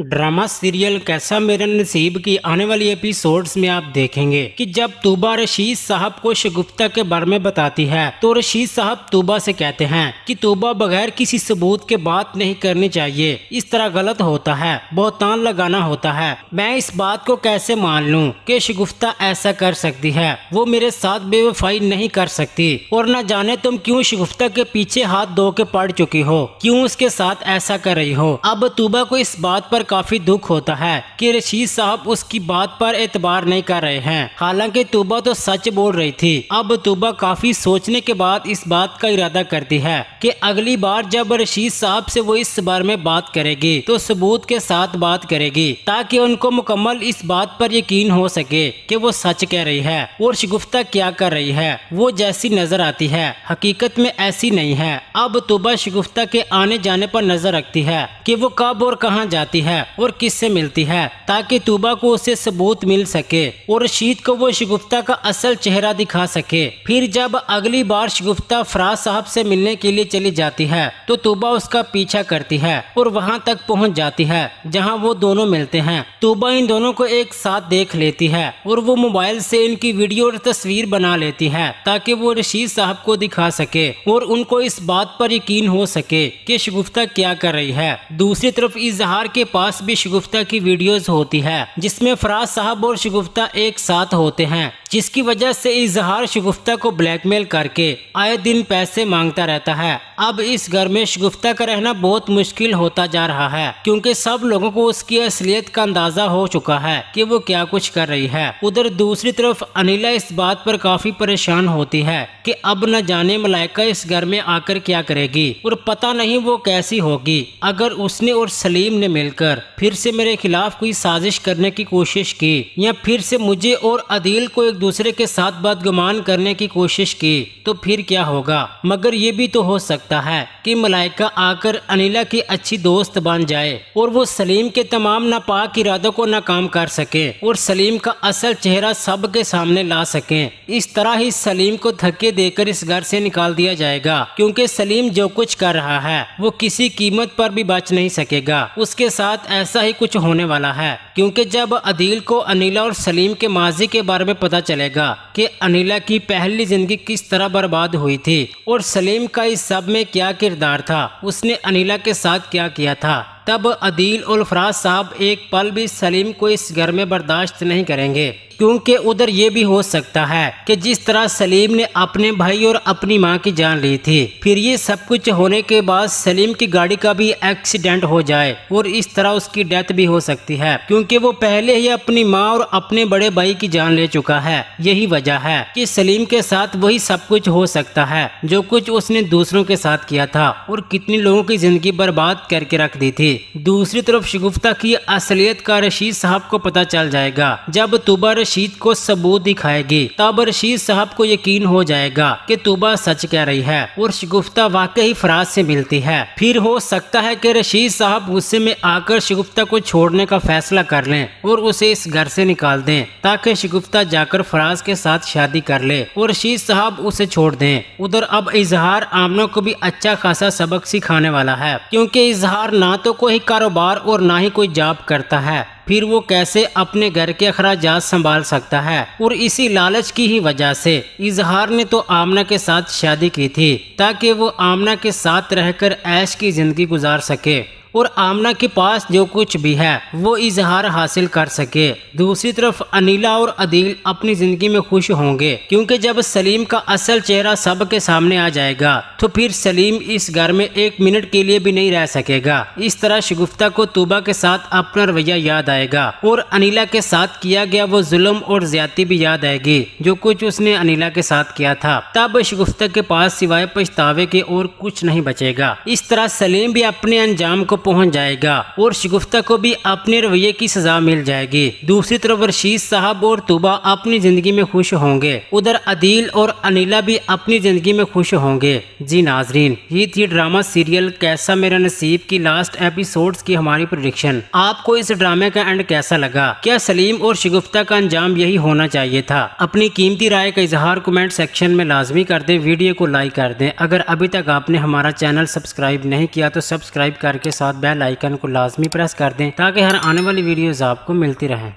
Drama serial कैसा मेरा नसीब की आने वाली एपिसोड्स में आप देखेंगे कि जब तूबा रशीद साहब को शगुफ्ता के बारे में बताती है तो रशीद साहब तूबा से कहते हैं कि तूबा बगैर किसी सबूत के बात नहीं करनी चाहिए। इस तरह गलत होता है, बहुतान लगाना होता है। मैं इस बात को कैसे मान लूँ कि शगुफ्ता ऐसा कर सकती है? वो मेरे साथ बेवफाई नहीं कर सकती। और न जाने तुम क्यूँ शगुफ्ता के पीछे हाथ धो के पड़ चुकी हो? क्यूँ उसके साथ ऐसा कर रही हो? अब तूबा को इस बात पर काफ़ी दुख होता है कि रशीद साहब उसकी बात पर एतबार नहीं कर रहे हैं। हालाँकि तूबा तो सच बोल रही थी। अब तूबा काफ़ी सोचने के बाद इस बात का इरादा करती है कि अगली बार जब रशीद साहब से वो इस बारे में बात करेगी तो सबूत के साथ बात करेगी, ताकि उनको मुकम्मल इस बात पर यकीन हो सके कि वो सच कह रही है और शगुफ्ता क्या कर रही है, वो जैसी नज़र आती है। हकीकत में ऐसी नहीं है। अब तूबा शगुफ्ता के आने जाने पर नज़र रखती है कि वो कब और कहाँ जाती है और किससे मिलती है, ताकि तूबा को उसे सबूत मिल सके और रशीद को वो शगुफ्ता का असल चेहरा दिखा सके। फिर जब अगली बार शगुफ्ता फराज साहब से मिलने के लिए चली जाती है तो तूबा उसका पीछा करती है और वहाँ तक पहुँच जाती है, जहाँ वो दोनों मिलते हैं। तूबा इन दोनों को एक साथ देख लेती है और वो मोबाइल से इनकी वीडियो और तस्वीर बना लेती है, ताकि वो रशीद साहब को दिखा सके और उनको इस बात पर यकीन हो सके कि शगुफ्ता क्या कर रही है। दूसरी तरफ़ इजहार के पास भी शगुफ्ता की वीडियोस होती है, जिसमें फराज साहब और शगुफ्ता एक साथ होते हैं। जिसकी वजह से इजहार शगुफ्ता को ब्लैकमेल करके आए दिन पैसे माँगता रहता है। अब इस घर में शगुफ्ता का रहना बहुत मुश्किल होता जा रहा है, क्योंकि सब लोगों को उसकी असलियत का अंदाज़ा हो चुका है कि वो क्या कुछ कर रही है। उधर दूसरी तरफ़ अनिला इस बात पर काफ़ी परेशान होती है कि अब न जाने मलाइका इस घर में आकर क्या करेगी और पता नहीं वो कैसी होगी। अगर उसने और सलीम ने मिलकर फिर से मेरे खिलाफ कोई साजिश करने की कोशिश की या फिर से मुझे और अदील को एक दूसरे के साथ बदगुमान करने की कोशिश की तो फिर क्या होगा? मगर ये भी तो हो सकता है कि मलाइका आकर अनिला की अच्छी दोस्त बन जाए, और वो सलीम के तमाम नापाक इरादों को नाकाम कर सके, और सलीम का असल चेहरा सब के सामने ला सके। इस तरह ही सलीम को धक्के देकर इस घर से निकाल दिया जाएगा, क्योंकि सलीम जो कुछ कर रहा है, वो किसी कीमत पर भी बच नहीं सकेगा। उसके साथ ऐसा ही कुछ होने वाला है, क्योंकि जब अदील को अनिला और सलीम के माजी के बारे में पता चलेगा कि अनिला की पहली ज़िंदगी किस तरह बर्बाद हुई थी और सलीम का इस सब में क्या किरदार था? उसने अनिला के साथ क्या किया था? तब अदील और फराज साहब एक पल भी सलीम को इस घर में बर्दाश्त नहीं करेंगे। क्योंकि उधर ये भी हो सकता है कि जिस तरह सलीम ने अपने भाई और अपनी माँ की जान ली थी, फिर ये सब कुछ होने के बाद सलीम की गाड़ी का भी एक्सीडेंट हो जाए और इस तरह उसकी डेथ भी हो सकती है, क्योंकि वो पहले ही अपनी माँ और अपने बड़े भाई की जान ले चुका है। यही वजह है कि सलीम के साथ वही सब कुछ हो सकता है जो कुछ उसने दूसरों के साथ किया था और कितनी लोगों की ज़िंदगी बर्बाद करके रख दी थी। दूसरी तरफ़ शगुफ्ता की असलियत का रशीद साहब को पता चल जाएगा, जब तुबा रशीद को सबूत दिखाएगी। तब रशीद साहब को यकीन हो जाएगा कि तुबा सच कह रही है और शगुफ्ता वाकई फराज से मिलती है। फिर हो सकता है कि रशीद साहब गुस्से में आकर शगुफ्ता को छोड़ने का फैसला कर लें और उसे इस घर से निकाल दें, ताकि शगुफ्ता जाकर फराज के साथ शादी कर ले और रशीद साहब उसे छोड़ दें। उधर अब इजहार आमना को भी अच्छा खासा सबक सिखाने वाला है, क्योंकि इजहार ना तो कोई कारोबार और ना ही कोई जॉब करता है। फिर वो कैसे अपने घर के अखराज संभाल सकता है? और इसी लालच की ही वजह से इजहार ने तो आमना के साथ शादी की थी, ताकि वो आमना के साथ रहकर ऐश की ज़िंदगी गुजार सके। और आमना के पास जो कुछ भी है, वो इजहार हासिल कर सके। दूसरी तरफ़, अनिला और अदील अपनी ज़िंदगी में खुश होंगे, क्योंकि जब सलीम का असल चेहरा सब के सामने आ जाएगा तो फिर सलीम इस घर में एक मिनट के लिए भी नहीं रह सकेगा। इस तरह शगुफ्ता को तूबा के साथ अपना रवैया याद आएगा, और अनिला के साथ किया गया वो जुल्म और ज़्यादा भी याद आएगी, जो कुछ उसने अनिला के साथ किया था। तब शगुफ्ता के पास सिवाय पछतावे के और कुछ नहीं बचेगा। इस तरह सलीम भी अपने अंजाम को पहुँच जाएगा और शगुफ्ता को भी अपने रवैये की सजा मिल जाएगी। दूसरी तरफ़ रशीद साहब और तुबा अपनी ज़िंदगी में खुश होंगे। उधर अदील और अनिला भी अपनी ज़िंदगी में खुश होंगे। जी नाजरीन, ये थी ड्रामा सीरियल कैसा मेरा नसीब की लास्ट एपिसोड की हमारी प्रोडिक्शन आपको इस ड्रामे का एंड कैसा लगा? क्या सलीम और शगुफ्ता का अंजाम यही होना चाहिए था? अपनी कीमती राय का इजहार कमेंट सेक्शन में लाजमी कर दे। वीडियो को लाइक कर दें। अगर अभी तक आपने हमारा चैनल सब्सक्राइब नहीं किया तो सब्सक्राइब करके साथ साथ बेल आइकन को लाजमी प्रेस कर दें ताकि हर आने वाली वीडियोज़ आपको मिलती रहें।